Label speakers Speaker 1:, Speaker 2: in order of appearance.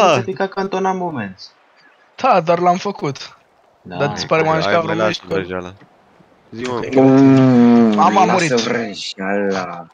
Speaker 1: Ah. da. pica cantona moment.
Speaker 2: Da, dar l-am făcut.
Speaker 1: Da.
Speaker 2: Dar ți pare mai
Speaker 3: mișcat
Speaker 2: mișto
Speaker 3: mai. Zi, mă.
Speaker 4: Mm,
Speaker 2: Mama a
Speaker 4: lasă vrăjeala.